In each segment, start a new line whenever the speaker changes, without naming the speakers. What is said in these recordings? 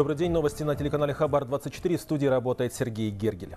Добрый день. Новости на телеканале Хабар-24. В студии работает Сергей Гергель.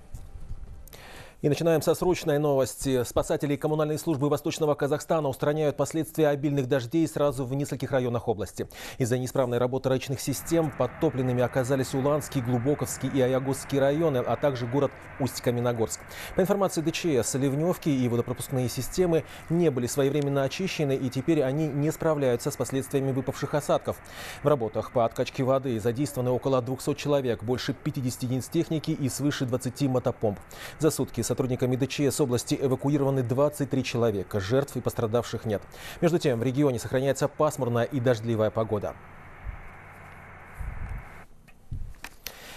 И начинаем со срочной новости. Спасатели коммунальной службы Восточного Казахстана устраняют последствия обильных дождей сразу в нескольких районах области. Из-за неисправной работы речных систем подтопленными оказались Уланский, Глубоковский и Аягузский районы, а также город Усть-Каменогорск. По информации ДЧС, ливневки и водопропускные системы не были своевременно очищены и теперь они не справляются с последствиями выпавших осадков. В работах по откачке воды задействованы около 200 человек, больше 50 единиц техники и свыше 20 мотопомп. За сутки Сотрудниками ДЧС области эвакуированы 23 человека. Жертв и пострадавших нет. Между тем, в регионе сохраняется пасмурная и дождливая погода.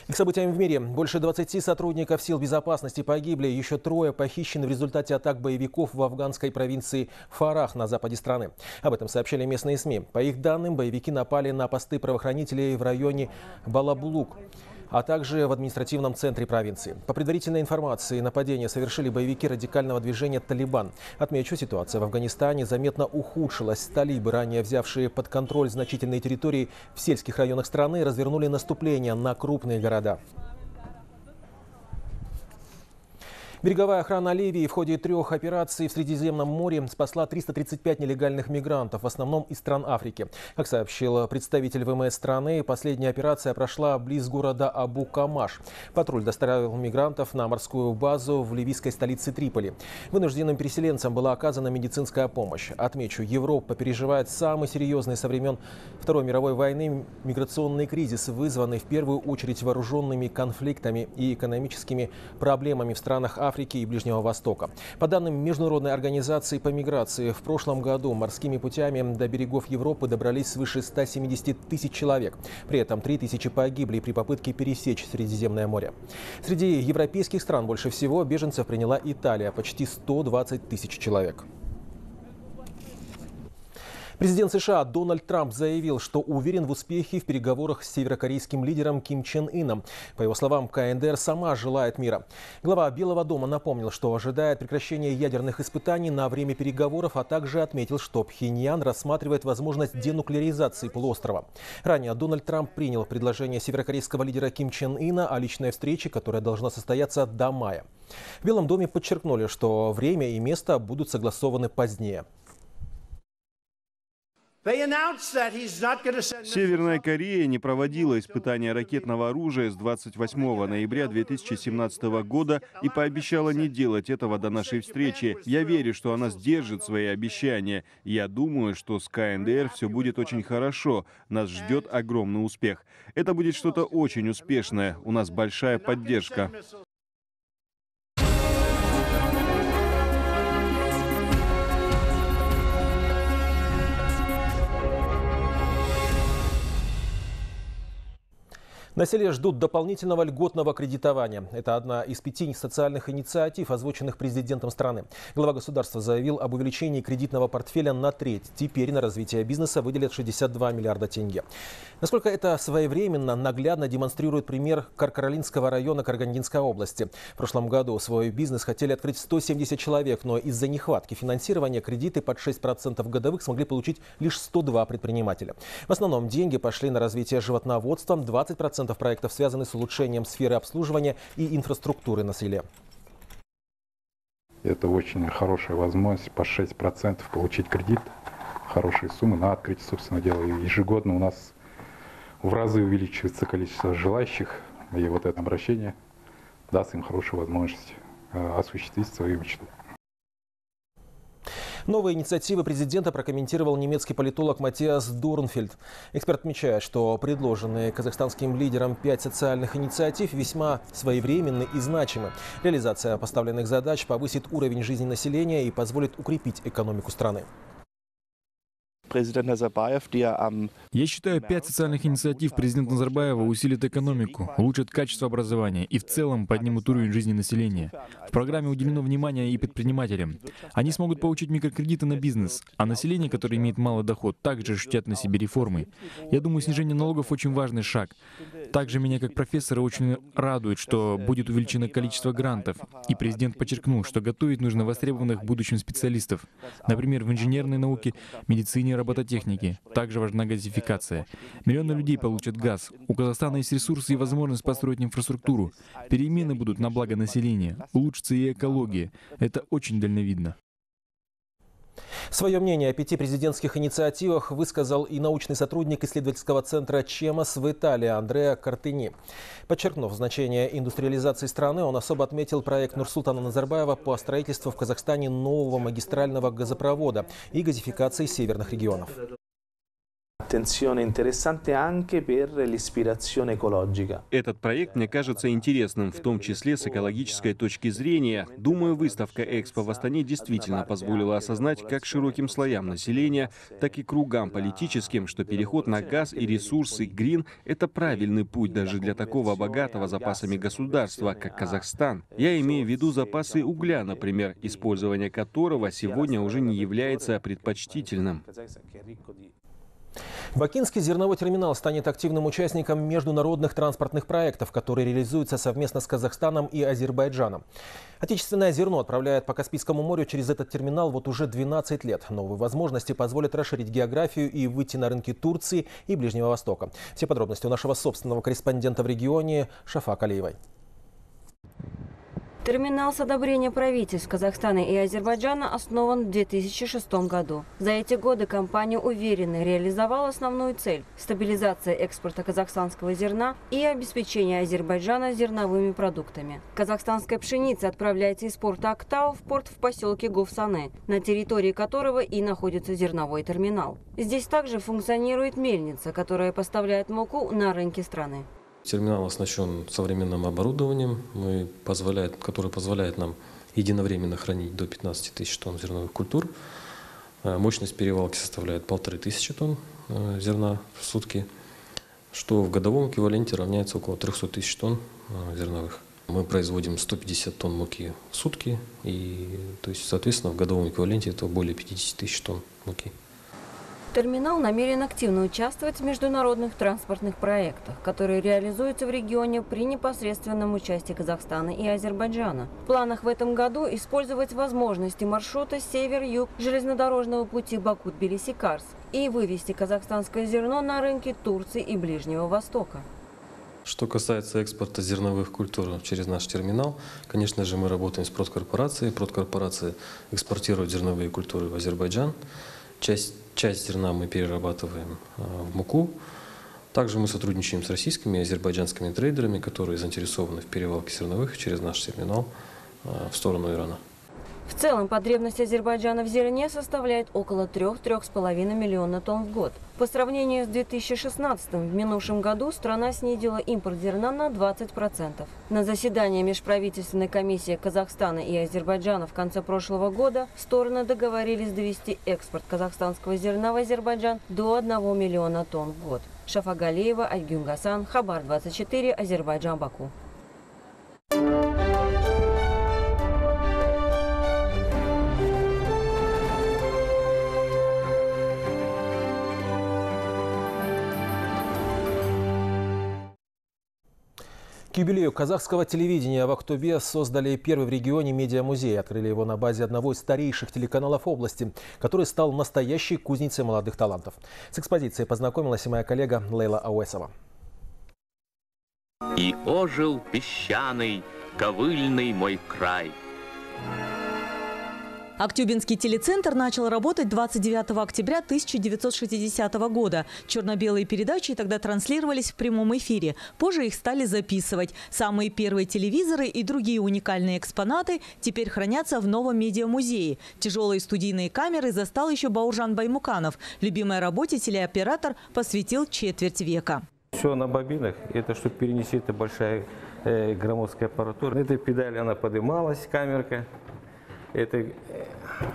К событиям в мире. Больше 20 сотрудников сил безопасности погибли. Еще трое похищены в результате атак боевиков в афганской провинции Фарах на западе страны. Об этом сообщали местные СМИ. По их данным, боевики напали на посты правоохранителей в районе Балабулук а также в административном центре провинции. По предварительной информации, нападение совершили боевики радикального движения «Талибан». Отмечу, ситуация в Афганистане заметно ухудшилась. Талибы, ранее взявшие под контроль значительные территории в сельских районах страны, развернули наступление на крупные города. Береговая охрана Ливии в ходе трех операций в Средиземном море спасла 335 нелегальных мигрантов, в основном из стран Африки. Как сообщил представитель ВМС страны, последняя операция прошла близ города Абу-Камаш. Патруль доставил мигрантов на морскую базу в ливийской столице Триполи. Вынужденным переселенцам была оказана медицинская помощь. Отмечу, Европа переживает самый серьезный со времен Второй мировой войны миграционный кризис, вызванный в первую очередь вооруженными конфликтами и экономическими проблемами в странах Африки Африки и Ближнего Востока. По данным Международной организации по миграции, в прошлом году морскими путями до берегов Европы добрались свыше 170 тысяч человек. При этом 3 тысячи погибли при попытке пересечь Средиземное море. Среди европейских стран больше всего беженцев приняла Италия – почти 120 тысяч человек. Президент США Дональд Трамп заявил, что уверен в успехе в переговорах с северокорейским лидером Ким Чен Ином. По его словам, КНДР сама желает мира. Глава Белого дома напомнил, что ожидает прекращения ядерных испытаний на время переговоров, а также отметил, что Пхеньян рассматривает возможность денуклеаризации полуострова. Ранее Дональд Трамп принял предложение северокорейского лидера Ким Чен Ина о личной встрече, которая должна состояться до мая. В Белом доме подчеркнули, что время и место будут согласованы позднее.
Северная Корея не проводила испытания ракетного оружия с 28 ноября 2017 года и пообещала не делать этого до нашей встречи. Я верю, что она сдержит свои обещания. Я думаю, что с КНДР все будет очень хорошо. Нас ждет огромный успех. Это будет что-то очень успешное. У нас большая поддержка.
На селе ждут дополнительного льготного кредитования. Это одна из пяти социальных инициатив, озвученных президентом страны. Глава государства заявил об увеличении кредитного портфеля на треть. Теперь на развитие бизнеса выделят 62 миллиарда тенге. Насколько это своевременно, наглядно демонстрирует пример Каркаролинского района Каргандинской области. В прошлом году свой бизнес хотели открыть 170 человек, но из-за нехватки финансирования кредиты под 6% годовых смогли получить лишь 102 предпринимателя. В основном деньги пошли на развитие животноводства, 20% 50% проектов связаны с улучшением сферы обслуживания и инфраструктуры на селе.
Это очень хорошая возможность по 6% получить кредит, хорошие суммы на открытие собственного дела. И ежегодно у нас в разы увеличивается количество желающих, и вот это обращение даст им хорошую возможность э, осуществить свою мечту.
Новые инициативы президента прокомментировал немецкий политолог Матиас Дурнфельд. Эксперт отмечает, что предложенные казахстанским лидером пять социальных инициатив весьма своевременны и значимы. Реализация поставленных задач повысит уровень жизни населения и позволит укрепить экономику страны
Я считаю, пять социальных инициатив президента Назарбаева усилят экономику, улучшат качество образования и в целом поднимут уровень жизни населения. В программе уделено внимание и предпринимателям. Они смогут получить микрокредиты на бизнес, а население, которое имеет малый доход, также ощутят на себе реформы. Я думаю, снижение налогов очень важный шаг. Также меня как профессора очень радует, что будет увеличено количество грантов. И президент подчеркнул, что готовить нужно востребованных будущим специалистов. Например, в инженерной науке, медицине и робототехнике. Также важна газификация. Миллионы людей получат газ. У Казахстана есть ресурсы и возможность построить инфраструктуру. Перемены будут на благо населения. Улучшится и экология. Это очень дальновидно.
Свое мнение о пяти президентских инициативах высказал и научный сотрудник исследовательского центра ЧЕМОС в Италии Андреа Картини. Подчеркнув значение индустриализации страны, он особо отметил проект Нурсултана Назарбаева по строительству в Казахстане нового магистрального газопровода и газификации северных регионов.
Attenzione interessante anche per l'ispirazione ecologica. Этот проект мне кажется интересным, в том числе с экологической точки зрения. Думаю, выставка Экспо в Астане действительно позволила осознать как широким слоям населения, так и кругам политическим, что переход на газ и ресурсы Грин – это правильный путь даже для такого богатого запасами государства, как Казахстан. Я имею в виду запасы угля, например, использование которого сегодня уже не является предпочтительным.
Бакинский зерновой терминал станет активным участником международных транспортных проектов, которые реализуются совместно с Казахстаном и Азербайджаном. Отечественное зерно отправляет по Каспийскому морю через этот терминал вот уже 12 лет. Новые возможности позволят расширить географию и выйти на рынки Турции и Ближнего Востока. Все подробности у нашего собственного корреспондента в регионе Шафа Калиевой.
Терминал с одобрения правительств Казахстана и Азербайджана основан в 2006 году. За эти годы компания уверенно реализовала основную цель – стабилизация экспорта казахстанского зерна и обеспечение Азербайджана зерновыми продуктами. Казахстанская пшеница отправляется из порта Актау в порт в поселке Говсаны, на территории которого и находится зерновой терминал. Здесь также функционирует мельница, которая поставляет муку на рынки страны.
Терминал оснащен современным оборудованием, мы позволяет, которое позволяет нам единовременно хранить до 15 тысяч тонн зерновых культур. Э, мощность перевалки составляет полторы тысячи тонн э, зерна в сутки, что в годовом эквиваленте равняется около 300 тысяч тонн э, зерновых. Мы производим 150 тонн муки в сутки, и, то есть, соответственно, в годовом эквиваленте это более 50 тысяч тонн муки.
Терминал намерен активно участвовать в международных транспортных проектах, которые реализуются в регионе при непосредственном участии Казахстана и Азербайджана. В планах в этом году использовать возможности маршрута север-юг железнодорожного пути Баку-Тбилиси-Карс и вывести казахстанское зерно на рынки Турции и Ближнего Востока.
Что касается экспорта зерновых культур через наш терминал, конечно же, мы работаем с продкорпорацией. Продкорпорация экспортирует зерновые культуры в Азербайджан. Часть Часть зерна мы перерабатываем а, в муку. Также мы сотрудничаем с российскими и азербайджанскими трейдерами, которые заинтересованы в перевалке зерновых через наш терминал а, в сторону Ирана.
В целом потребность Азербайджана в зерне составляет около 3-3,5 миллиона тонн в год. По сравнению с 2016 в минувшем году страна снизила импорт зерна на 20%. На заседании межправительственной комиссии Казахстана и Азербайджана в конце прошлого года стороны договорились довести экспорт казахстанского зерна в Азербайджан до 1 миллиона тонн в год. Шафагалеева, Альгюн Гасан, Хабар 24, Азербайджан, Баку.
К юбилею казахского телевидения в Актубе создали первый в регионе медиамузей. Открыли его на базе одного из старейших телеканалов области, который стал настоящей кузницей молодых талантов. С экспозицией познакомилась и моя коллега Лейла Ауэсова.
И ожил песчаный, ковыльный мой край –
Актюбинский телецентр начал работать 29 октября 1960 года. Черно-белые передачи тогда транслировались в прямом эфире. Позже их стали записывать. Самые первые телевизоры и другие уникальные экспонаты теперь хранятся в новом медиамузее. Тяжелые студийные камеры застал еще Бауржан Баймуканов. Любимой работе телеоператор посвятил четверть века.
Все на бобинах. Это чтобы перенести, это большая э, громоздкая аппаратура. На этой педали она поднималась, камерка этой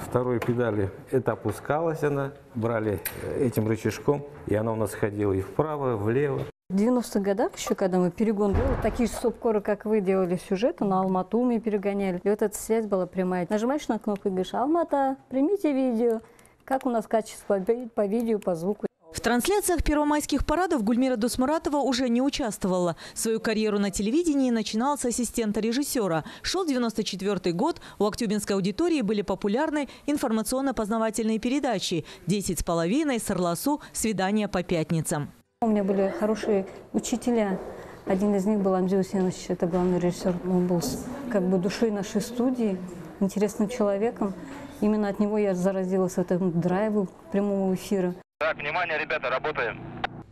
второй педали, это опускалась она, брали этим рычажком, и она у нас ходила и вправо, влево.
В 90-х годах еще, когда мы перегон делали, такие же стоп-коры, как вы, делали сюжеты, на Алмату мы перегоняли. И вот эта связь была прямая. Нажимаешь на кнопку и говоришь, Алмата, примите видео. Как у нас качество по видео, по звуку.
В трансляциях первомайских парадов Гульмира Дусмуратова уже не участвовала. Свою карьеру на телевидении начинала с ассистента режиссера. Шел 94 год, у актюбинской аудитории были популярны информационно-познавательные передачи «Десять с половиной», «Сарласу», «Свидание по пятницам».
У меня были хорошие учителя. Один из них был Андрей Усенович, это главный режиссер. Он был как бы душой нашей студии, интересным человеком. Именно от него я заразилась этому драйву прямого эфира.
Так, внимание, ребята, работаем.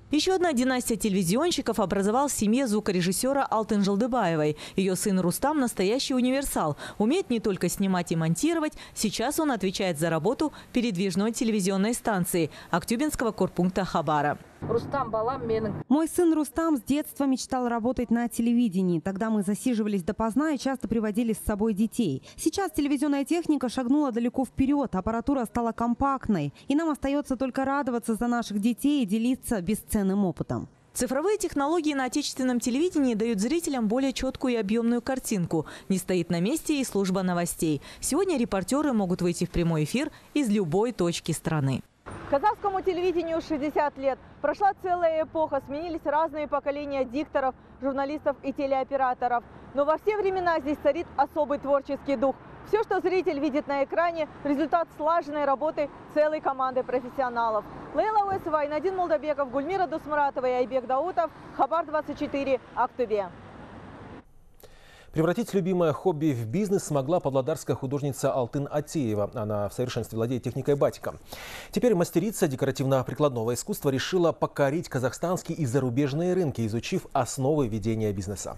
Еще одна династия телевизионщиков образовалась в семье звукорежиссера Алтын Желдыбаевой. Ее сын Рустам – настоящий универсал. Умеет не только снимать и монтировать. Сейчас он отвечает за работу передвижной телевизионной станции Актюбинского корпункта Хабара.
Рустам балам Мой сын Рустам с детства мечтал работать на телевидении. Тогда мы засиживались допоздна и часто приводили с собой детей. Сейчас телевизионная техника шагнула далеко вперед, аппаратура стала компактной. И нам остается только радоваться за наших детей и делиться бесценным опытом.
Цифровые технологии на отечественном телевидении дают зрителям более четкую и объемную картинку. Не стоит на месте и служба новостей. Сегодня репортеры могут выйти в прямой эфир из любой точки страны.
Казахскому телевидению 60 лет. Прошла целая эпоха, сменились разные поколения дикторов, журналистов и телеоператоров. Но во все времена здесь царит особый творческий дух. Все, что зритель видит на экране – результат слаженной работы целой команды профессионалов. Лейла Уэсова, Инадин Молдобеков, Гульмира Дусмуратова и Айбек Даутов. Хабар-24. Актубе.
Превратить любимое хобби в бизнес смогла павлодарская художница Алтын Атеева. Она в совершенстве владеет техникой батика. Теперь мастерица декоративно-прикладного искусства решила покорить казахстанские и зарубежные рынки, изучив основы ведения бизнеса.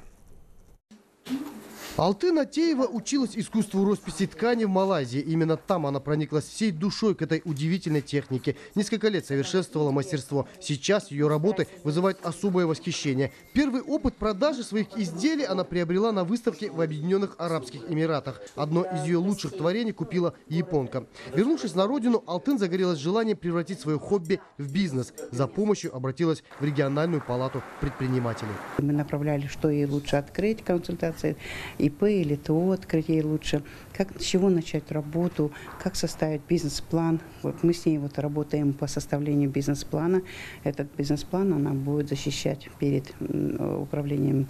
Алтын Атеева училась искусству росписи ткани в Малайзии. Именно там она прониклась всей душой к этой удивительной технике. Несколько лет совершенствовала мастерство. Сейчас ее работы вызывают особое восхищение. Первый опыт продажи своих изделий она приобрела на выставке в Объединенных Арабских Эмиратах. Одно из ее лучших творений купила японка. Вернувшись на родину, Алтын загорелась желанием превратить свое хобби в бизнес. За помощью обратилась в региональную палату предпринимателей.
Мы направляли, что ей лучше открыть консультации ИП или ТО открыть ей лучше, как с чего начать работу, как составить бизнес-план. Вот мы с ней вот работаем по составлению бизнес-плана. Этот бизнес-план она будет защищать перед управлением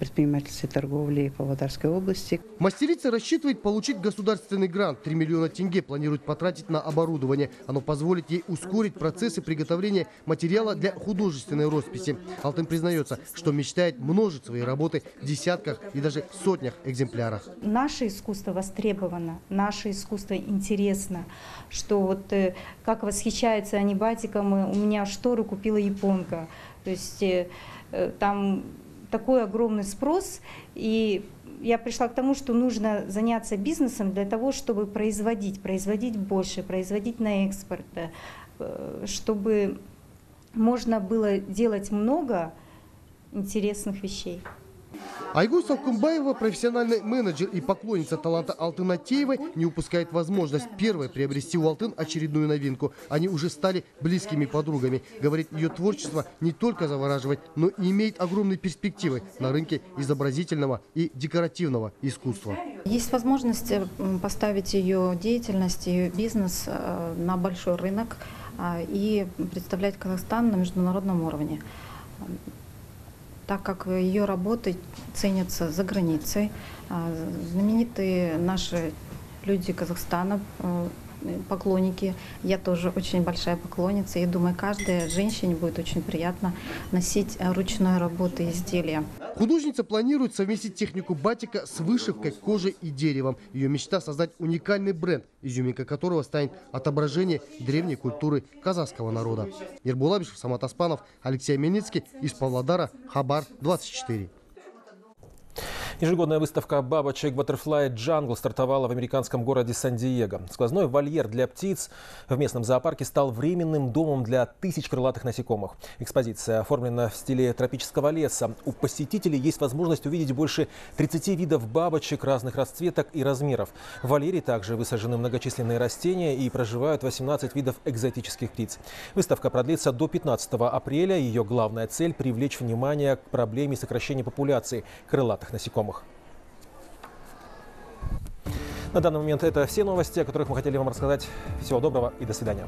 предпринимательства и торговли Павлодарской области.
Мастерица рассчитывает получить государственный грант. 3 миллиона тенге планирует потратить на оборудование. Оно позволит ей ускорить процессы приготовления материала для художественной росписи. Алтын признается, что мечтает множить свои работы в десятках и даже сотнях экземплярах.
Наше искусство востребовано, наше искусство интересно. Что вот э, как восхищаются они батиком, у меня шторы купила японка. То есть э, э, там такой огромный спрос, и я пришла к тому, что нужно заняться бизнесом для того, чтобы производить, производить больше, производить на экспорт, э, чтобы можно было делать много интересных вещей.
Айгуль Салкумбаева, профессиональный менеджер и поклонница таланта Алтына Теевой, не упускает возможность первой приобрести у Алтын очередную новинку. Они уже стали близкими подругами. Говорит, ее творчество не только завораживает, но и имеет огромные перспективы на рынке изобразительного и декоративного искусства.
Есть возможность э, поставить ее деятельность, ее бизнес э, на большой рынок а, и представлять Казахстан на международном уровне так как ее работы ценятся за границей. А, знаменитые наши люди Казахстана, э, поклонники. Я тоже очень большая поклонница и думаю, каждой женщине будет очень приятно носить ручной работы изделия.
Художница планирует совместить технику батика с вышивкой, кожей и деревом. Ее мечта создать уникальный бренд, изюминка которого станет отображение древней культуры казахского народа. Ербулабишев, Самат Аспанов, Алексей Меницкий из Павлодара, Хабар, 24.
Ежегодная выставка бабочек Butterfly Jungle стартовала в американском городе Сан-Диего. Сквозной вольер для птиц в местном зоопарке стал временным домом для тысяч крылатых насекомых. Экспозиция оформлена в стиле тропического леса. У посетителей есть возможность увидеть больше 30 видов бабочек разных расцветок и размеров. В вольере также высажены многочисленные растения и проживают 18 видов экзотических птиц. Выставка продлится до 15 апреля. Ее главная цель – привлечь внимание к проблеме сокращения популяции крылатых насекомых. На данный момент это все новости, о которых мы хотели вам рассказать. Всего доброго и до свидания.